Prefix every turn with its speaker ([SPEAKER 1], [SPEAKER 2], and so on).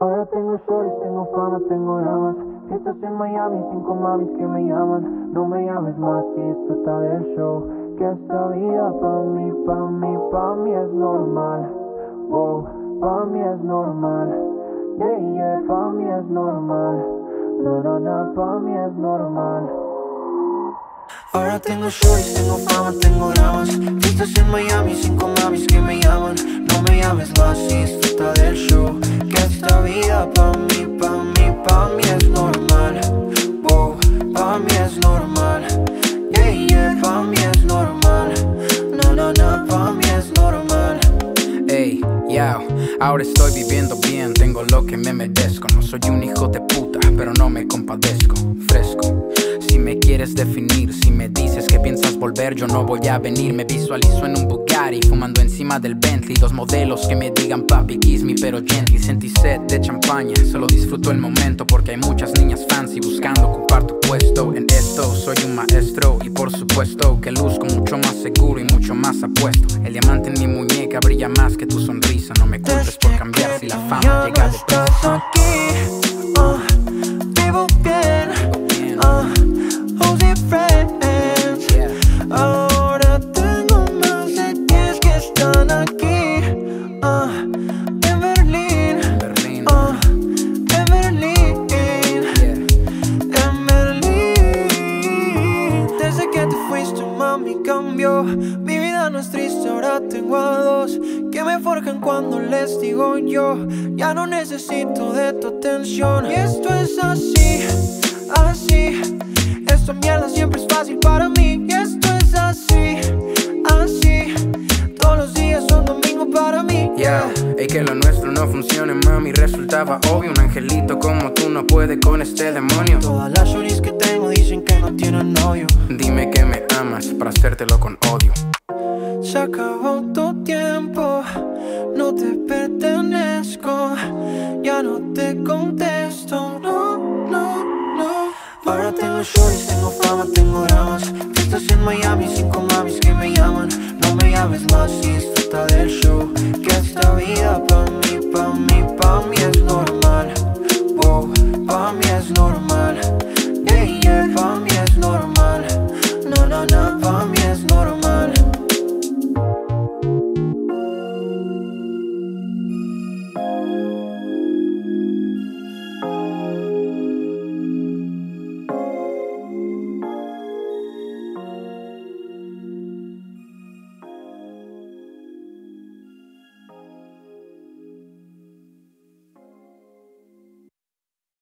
[SPEAKER 1] Ahora tengo shorties, tengo fama, tengo dramas. Fiestas en Miami, cinco mamis que me llaman. No me llames más y disfruta del show. Que esta vida pa' mí, pa' mí, pa' mí es normal. Wow, pa' mí es normal. Yeah, yeah, pa' mí es normal. No, no, no, pa' mí es normal. Ahora tengo shorties, tengo fama, tengo dramas. Fiestas en Miami, cinco mamis que
[SPEAKER 2] ahora estoy viviendo bien, tengo lo que me merezco. No soy un hijo de puta, pero no me compadezco. Fresco. Si me quieres definir, si me dices que piensas volver, yo no voy a venir. Me visualizo en un Bugatti, fumando encima del Bentley. Dos modelos que me digan papi, kiss me, pero gently. Sentí sed de champaña, solo disfruto el momento porque hay muchas niñas fancy buscando ocupar tu puesto. En esto soy un maestro y por supuesto que luzco mucho más seguro y mucho más apuesto. El diamante en mi muñeca brilla más que tu sonrisa. No me culpes por cambiar si la fama llega de
[SPEAKER 1] aquí, cambió. Mi vida no es triste, ahora tengo a dos que me forjan cuando les digo yo. Ya no necesito de tu atención. Y esto es así, así. Esta mierda siempre es fácil para mí. Y esto es así, así. Todos los días son domingo para mí.
[SPEAKER 2] Yeah, y que lo nuestro no funcione, mami, resultaba obvio. Un angelito como tú no puede con este demonio.
[SPEAKER 1] Todas las shorties que tengo dicen que no tienen novio.
[SPEAKER 2] Dime que me amas para hacértelo con odio.
[SPEAKER 1] Se acabó tu tiempo, no te pertenezco, ya no te contesto, no, no, no. Ahora tengo shorties, tengo fama, tengo dramas. Fiestas en Miami, cinco mamis que me llaman. No me llames más y disfruta del show.